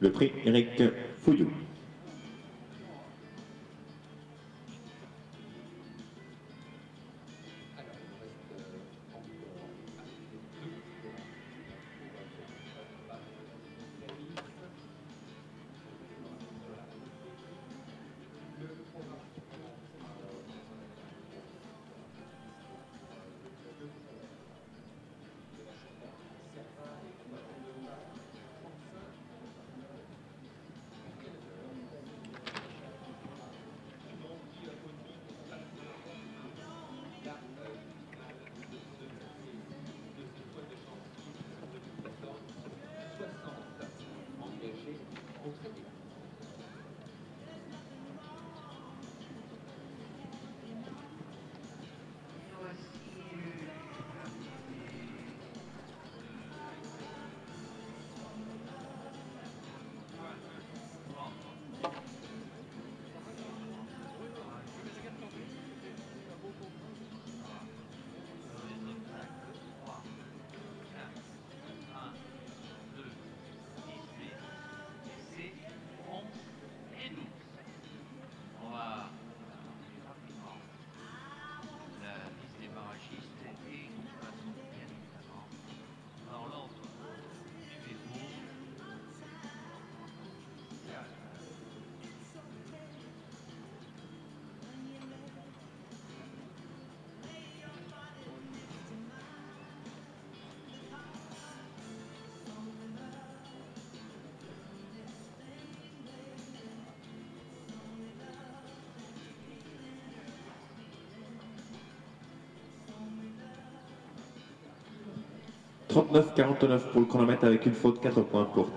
le prix Eric Fouillou. 39-49 pour le chronomètre avec une faute, 4 points pour Top